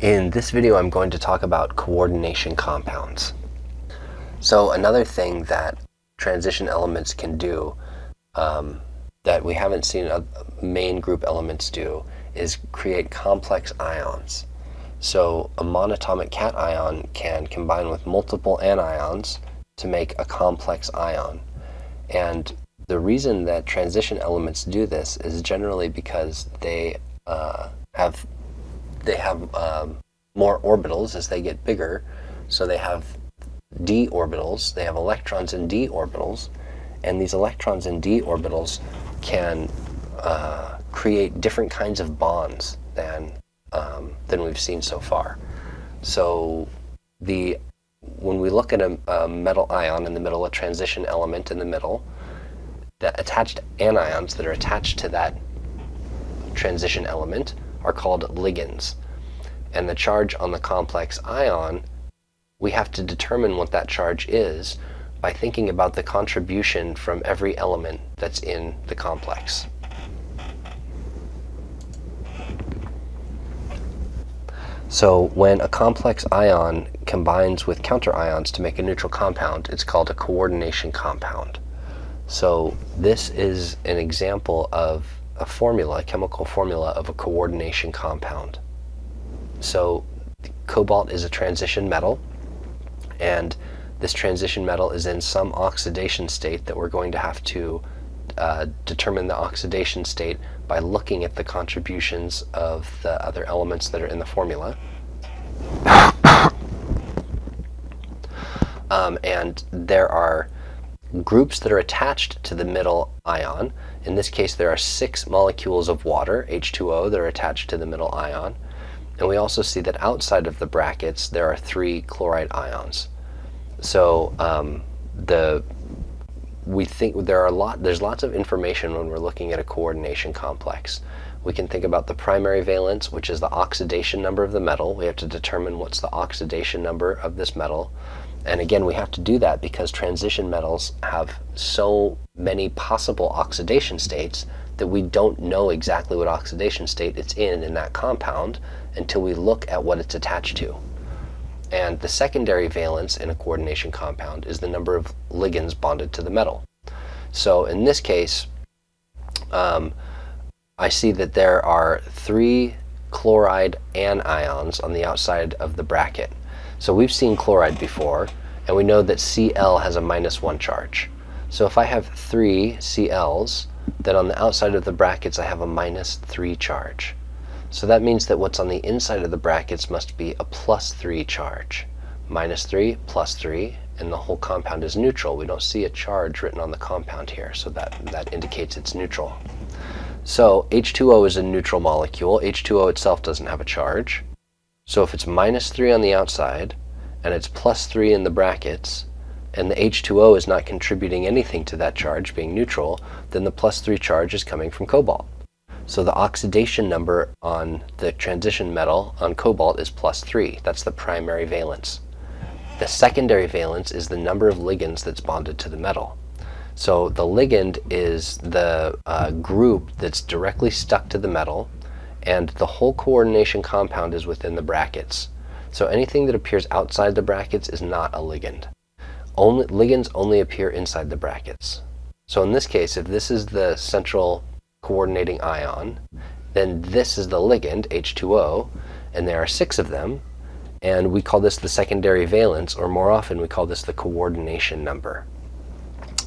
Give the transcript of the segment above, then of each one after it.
In this video I'm going to talk about coordination compounds. So another thing that transition elements can do um, that we haven't seen main group elements do is create complex ions. So a monatomic cation can combine with multiple anions to make a complex ion. And the reason that transition elements do this is generally because they uh, have they have um, more orbitals as they get bigger. So they have d orbitals. They have electrons in d orbitals, and these electrons in d orbitals can uh, create different kinds of bonds than um, than we've seen so far. So the when we look at a, a, metal ion in the middle, a transition element in the middle, the attached anions that are attached to that transition element are called ligands. And the charge on the complex ion, we have to determine what that charge is by thinking about the contribution from every element that's in the complex. So when a complex ion combines with counter ions to make a neutral compound, it's called a coordination compound. So this is an example of a formula, a chemical formula of a coordination compound. So cobalt is a transition metal, and this transition metal is in some oxidation state that we're going to have to uh, determine the oxidation state by looking at the contributions of the other elements that are in the formula. um, and there are groups that are attached to the middle ion. In this case, there are six molecules of water, H2O, that are attached to the middle ion. And we also see that outside of the brackets, there are three chloride ions. So um, the we think there are a lot there's lots of information when we're looking at a coordination complex. We can think about the primary valence, which is the oxidation number of the metal. We have to determine what's the oxidation number of this metal. And again, we have to do that because transition metals have so many possible oxidation states that we don't know exactly what oxidation state it's in in that compound until we look at what it's attached to. And the secondary valence in a coordination compound is the number of ligands bonded to the metal. So in this case, um, I see that there are three chloride anions on the outside of the bracket. So we've seen chloride before, and we know that Cl has a minus one charge. So if I have three Cl's, then on the outside of the brackets I have a minus three charge. So that means that what's on the inside of the brackets must be a plus 3 charge. Minus 3, plus 3, and the whole compound is neutral. We don't see a charge written on the compound here, so that, that indicates it's neutral. So H2O is a neutral molecule. H2O itself doesn't have a charge. So if it's minus 3 on the outside, and it's plus 3 in the brackets, and the H2O is not contributing anything to that charge, being neutral, then the plus 3 charge is coming from cobalt. So the oxidation number on the transition metal on cobalt is plus 3. That's the primary valence. The secondary valence is the number of ligands that's bonded to the metal. So the ligand is the uh, group that's directly stuck to the metal, and the whole coordination compound is within the brackets. So anything that appears outside the brackets is not a ligand. Only, ligands only appear inside the brackets. So in this case, if this is the central coordinating ion. Then this is the ligand, H2O, and there are six of them. And we call this the secondary valence, or more often we call this the coordination number.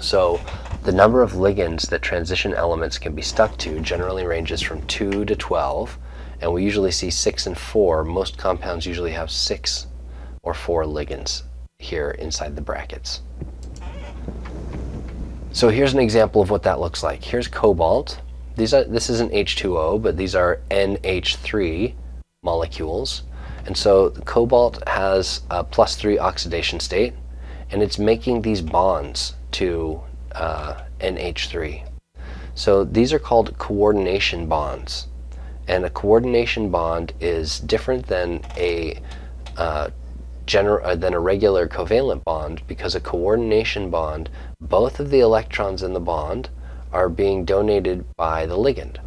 So the number of ligands that transition elements can be stuck to generally ranges from 2 to 12, and we usually see 6 and 4. Most compounds usually have 6 or 4 ligands here inside the brackets. So here's an example of what that looks like. Here's cobalt, these are, this isn't H2O, but these are NH3 molecules. And so cobalt has a plus 3 oxidation state, and it's making these bonds to uh, NH3. So these are called coordination bonds. And a coordination bond is different than a uh, uh, than a regular covalent bond because a coordination bond, both of the electrons in the bond are being donated by the ligand.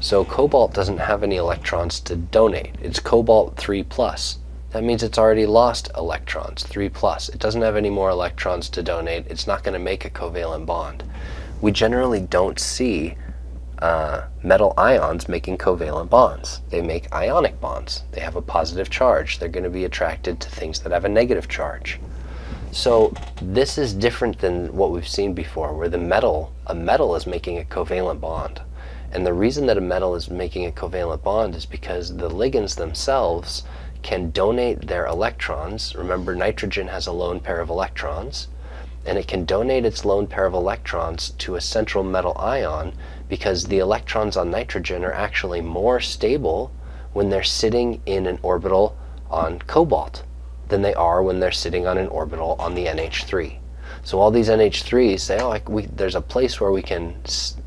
So cobalt doesn't have any electrons to donate. It's cobalt 3 plus. That means it's already lost electrons, 3 plus. It doesn't have any more electrons to donate. It's not going to make a covalent bond. We generally don't see uh, metal ions making covalent bonds. They make ionic bonds. They have a positive charge. They're going to be attracted to things that have a negative charge. So this is different than what we've seen before, where the metal, a metal is making a covalent bond. And the reason that a metal is making a covalent bond is because the ligands themselves can donate their electrons. Remember, nitrogen has a lone pair of electrons, and it can donate its lone pair of electrons to a central metal ion because the electrons on nitrogen are actually more stable when they're sitting in an orbital on cobalt than they are when they're sitting on an orbital on the NH3. So all these NH3s say, oh, we, there's a place where we can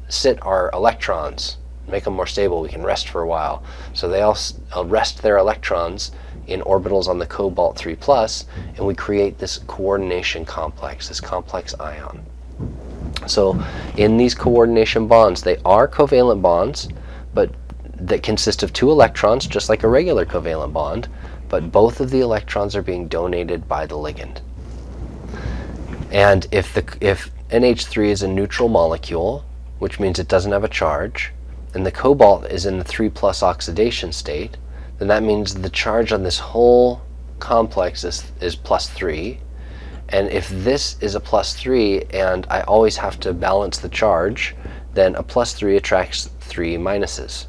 sit our electrons, make them more stable, we can rest for a while. So they all uh, rest their electrons in orbitals on the cobalt 3 plus, and we create this coordination complex, this complex ion. So in these coordination bonds, they are covalent bonds, but that consist of two electrons, just like a regular covalent bond, but both of the electrons are being donated by the ligand. And if, the, if NH3 is a neutral molecule, which means it doesn't have a charge, and the cobalt is in the 3 plus oxidation state, then that means the charge on this whole complex is, is plus 3. And if this is a plus 3 and I always have to balance the charge, then a plus 3 attracts 3 minuses.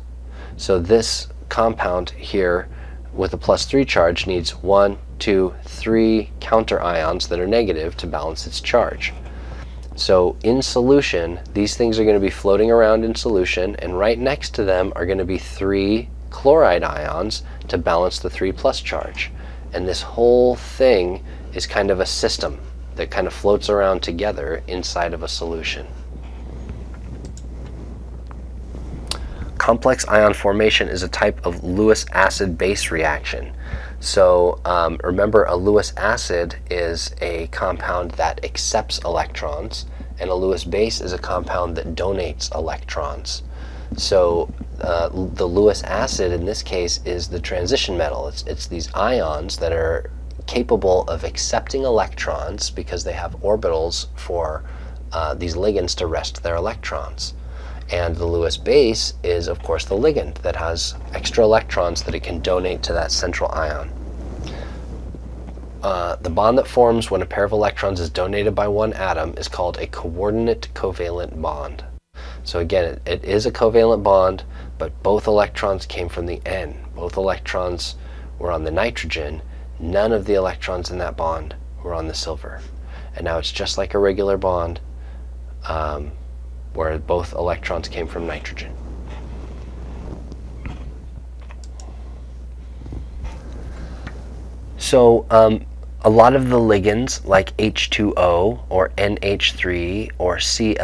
So this compound here with a plus 3 charge needs 1, 2, 3 counter ions that are negative to balance its charge. So in solution, these things are going to be floating around in solution, and right next to them are going to be three chloride ions to balance the 3 plus charge. And this whole thing is kind of a system that kind of floats around together inside of a solution. Complex ion formation is a type of Lewis acid base reaction. So um, remember a Lewis acid is a compound that accepts electrons and a Lewis base is a compound that donates electrons. So uh, the Lewis acid in this case is the transition metal. It's, it's these ions that are capable of accepting electrons because they have orbitals for uh, these ligands to rest their electrons. And the Lewis base is, of course, the ligand that has extra electrons that it can donate to that central ion. Uh, the bond that forms when a pair of electrons is donated by one atom is called a coordinate covalent bond. So again, it, it is a covalent bond, but both electrons came from the N. Both electrons were on the nitrogen. None of the electrons in that bond were on the silver. And now it's just like a regular bond. Um, where both electrons came from nitrogen. So um, a lot of the ligands like H2O or NH3 or Cl-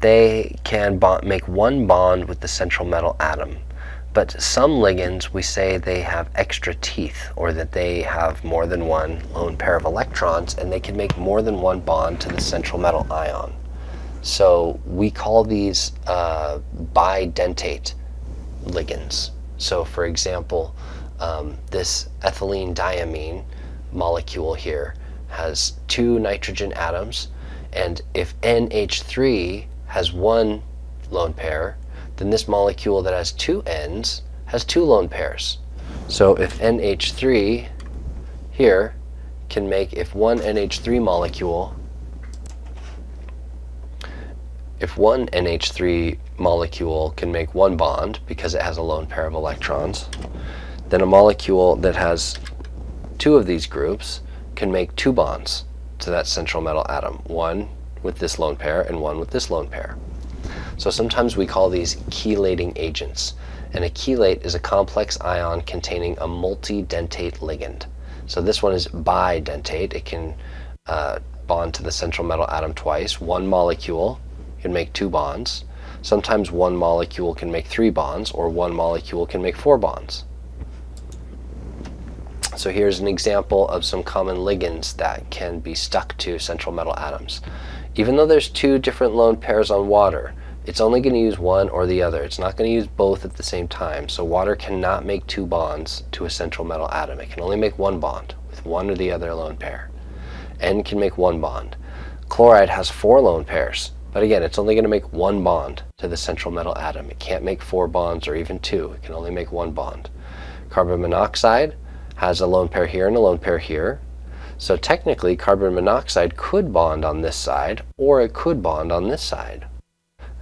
they can bond, make one bond with the central metal atom. But some ligands, we say they have extra teeth or that they have more than one lone pair of electrons and they can make more than one bond to the central metal ion. So we call these uh, bidentate ligands. So for example, um, this ethylene diamine molecule here has two nitrogen atoms, and if NH3 has one lone pair, then this molecule that has two N's has two lone pairs. So if NH3 here can make, if one NH3 molecule if one NH3 molecule can make one bond because it has a lone pair of electrons, then a molecule that has two of these groups can make two bonds to that central metal atom, one with this lone pair and one with this lone pair. So sometimes we call these chelating agents. And a chelate is a complex ion containing a multidentate ligand. So this one is bidentate. It can uh, bond to the central metal atom twice. One molecule can make two bonds. Sometimes one molecule can make three bonds, or one molecule can make four bonds. So here's an example of some common ligands that can be stuck to central metal atoms. Even though there's two different lone pairs on water, it's only going to use one or the other. It's not going to use both at the same time. So water cannot make two bonds to a central metal atom. It can only make one bond with one or the other lone pair. N can make one bond. Chloride has four lone pairs, but again, it's only going to make one bond to the central metal atom. It can't make four bonds or even two. It can only make one bond. Carbon monoxide has a lone pair here and a lone pair here. So technically, carbon monoxide could bond on this side, or it could bond on this side.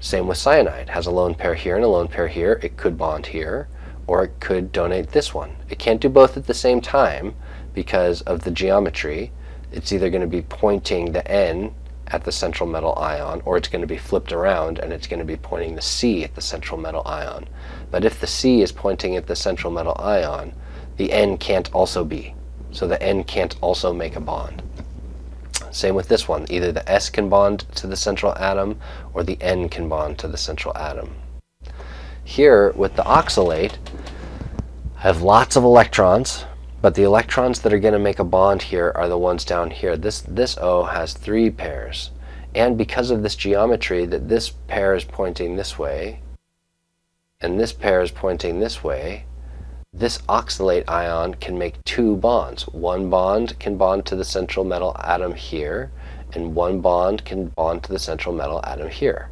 Same with cyanide. Has a lone pair here and a lone pair here. It could bond here, or it could donate this one. It can't do both at the same time because of the geometry. It's either going to be pointing the N at the central metal ion, or it's going to be flipped around and it's going to be pointing the C at the central metal ion. But if the C is pointing at the central metal ion, the N can't also be. So the N can't also make a bond. Same with this one. Either the S can bond to the central atom or the N can bond to the central atom. Here with the oxalate, I have lots of electrons, but the electrons that are going to make a bond here are the ones down here. This, this O has three pairs. And because of this geometry that this pair is pointing this way, and this pair is pointing this way, this oxalate ion can make two bonds. One bond can bond to the central metal atom here, and one bond can bond to the central metal atom here.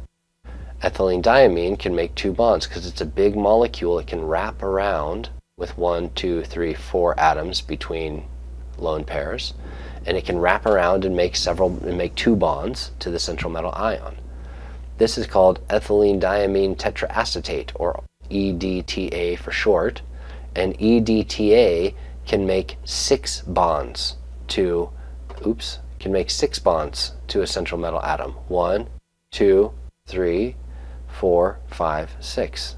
Ethylene diamine can make two bonds because it's a big molecule. It can wrap around with one, two, three, four atoms between lone pairs, and it can wrap around and make several and make two bonds to the central metal ion. This is called ethylene diamine tetraacetate, or EDTA for short and EDTA can make six bonds to, oops, can make six bonds to a central metal atom. One, two, three, four, five, six.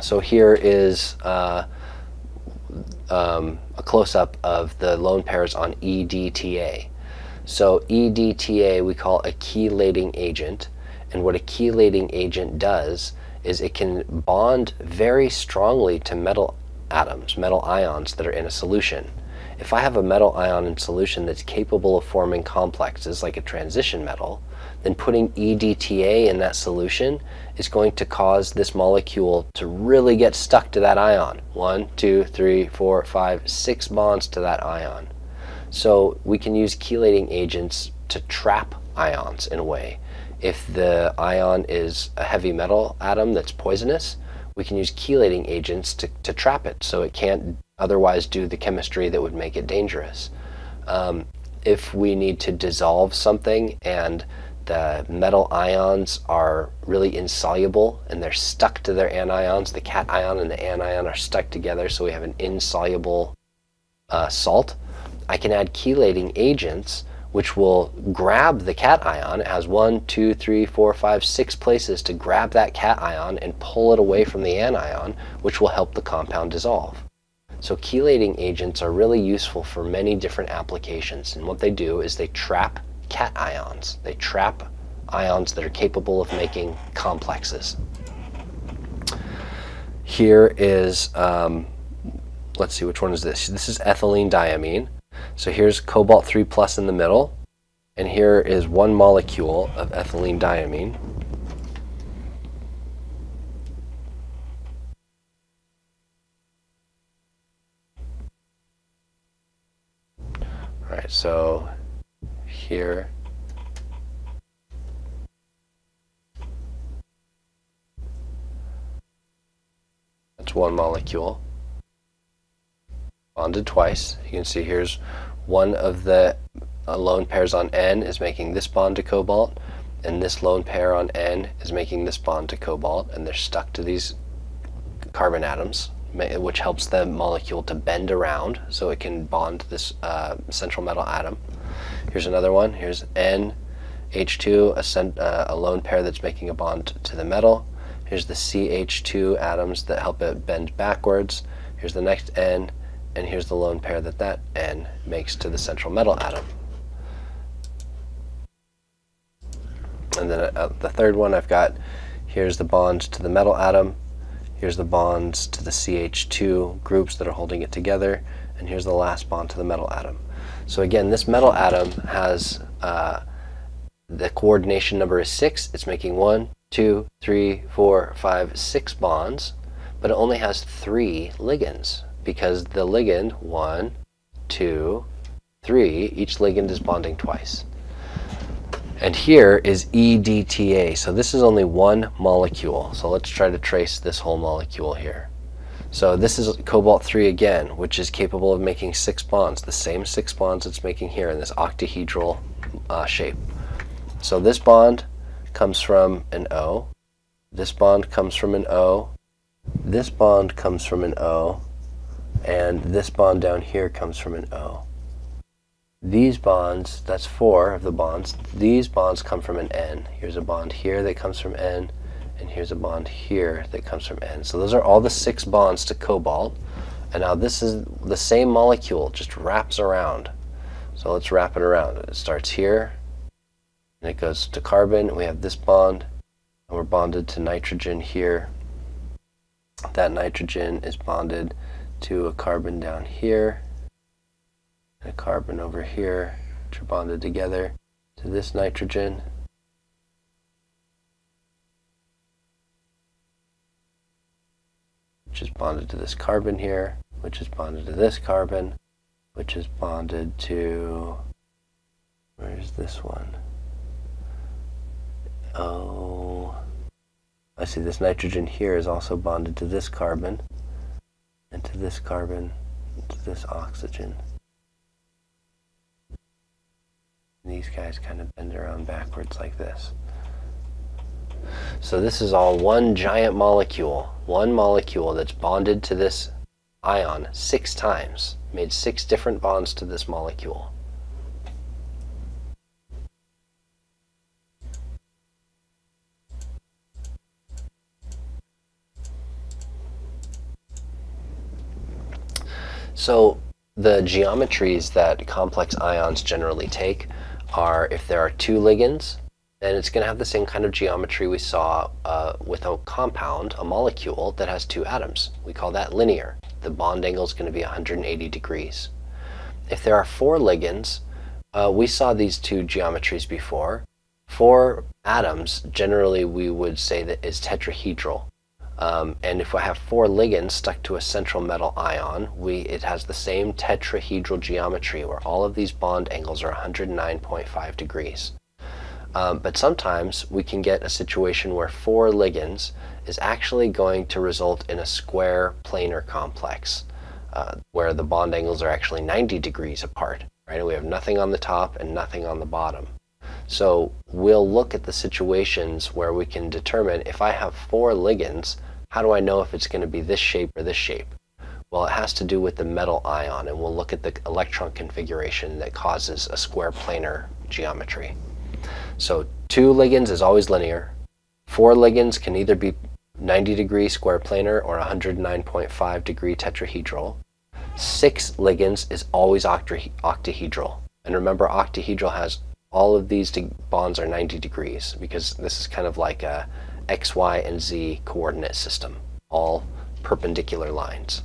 So here is uh, um, a close-up of the lone pairs on EDTA. So EDTA we call a chelating agent, and what a chelating agent does is it can bond very strongly to metal atoms, metal ions that are in a solution. If I have a metal ion in solution that's capable of forming complexes like a transition metal, then putting EDTA in that solution is going to cause this molecule to really get stuck to that ion. One, two, three, four, five, six bonds to that ion. So we can use chelating agents to trap ions in a way. If the ion is a heavy metal atom that's poisonous, we can use chelating agents to, to trap it so it can't otherwise do the chemistry that would make it dangerous. Um, if we need to dissolve something and the metal ions are really insoluble and they're stuck to their anions, the cation and the anion are stuck together so we have an insoluble uh, salt, I can add chelating agents which will grab the cation. It has one, two, three, four, five, six places to grab that cation and pull it away from the anion, which will help the compound dissolve. So chelating agents are really useful for many different applications. And what they do is they trap cations. They trap ions that are capable of making complexes. Here is, um, let's see, which one is this? This is ethylene diamine. So here's cobalt 3 plus in the middle, and here is one molecule of ethylene diamine. All right, so here that's one molecule bonded twice. You can see here's one of the uh, lone pairs on N is making this bond to cobalt, and this lone pair on N is making this bond to cobalt, and they're stuck to these carbon atoms, which helps the molecule to bend around so it can bond this uh, central metal atom. Here's another one. Here's N, H2, a, uh, a lone pair that's making a bond to the metal. Here's the CH2 atoms that help it bend backwards. Here's the next N, and here's the lone pair that that N makes to the central metal atom. And then uh, the third one I've got, here's the bond to the metal atom, here's the bonds to the CH2 groups that are holding it together, and here's the last bond to the metal atom. So again, this metal atom has uh, the coordination number is 6. It's making one, two, three, four, five, six bonds, but it only has three ligands because the ligand, one, two, three, each ligand is bonding twice. And here is EDTA. So this is only one molecule. So let's try to trace this whole molecule here. So this is cobalt 3 again, which is capable of making six bonds, the same six bonds it's making here in this octahedral uh, shape. So this bond comes from an O, this bond comes from an O, this bond comes from an O, and this bond down here comes from an O. These bonds, that's four of the bonds, these bonds come from an N. Here's a bond here that comes from N, and here's a bond here that comes from N. So those are all the six bonds to cobalt. And now this is the same molecule, just wraps around. So let's wrap it around. It starts here, and it goes to carbon. We have this bond, and we're bonded to nitrogen here. That nitrogen is bonded to a carbon down here and a carbon over here, which are bonded together to this nitrogen. Which is bonded to this carbon here, which is bonded to this carbon, which is bonded to, where's this one? Oh, I see this nitrogen here is also bonded to this carbon, and to this carbon, and to this oxygen. these guys kind of bend around backwards like this. So this is all one giant molecule, one molecule that's bonded to this ion six times, made six different bonds to this molecule. So the geometries that complex ions generally take are if there are two ligands, then it's going to have the same kind of geometry we saw uh, with a compound, a molecule that has two atoms. We call that linear. The bond angle is going to be 180 degrees. If there are four ligands, uh, we saw these two geometries before. For atoms, generally we would say that is tetrahedral. Um, and if I have four ligands stuck to a central metal ion, we, it has the same tetrahedral geometry where all of these bond angles are 109.5 degrees. Um, but sometimes we can get a situation where four ligands is actually going to result in a square planar complex uh, where the bond angles are actually 90 degrees apart. Right? And we have nothing on the top and nothing on the bottom. So we'll look at the situations where we can determine if I have four ligands, how do I know if it's going to be this shape or this shape? Well, it has to do with the metal ion, and we'll look at the electron configuration that causes a square planar geometry. So two ligands is always linear. Four ligands can either be 90 degree square planar or 109.5 degree tetrahedral. Six ligands is always octahedral. And remember, octahedral has all of these bonds are 90 degrees because this is kind of like a x, y, and z coordinate system, all perpendicular lines.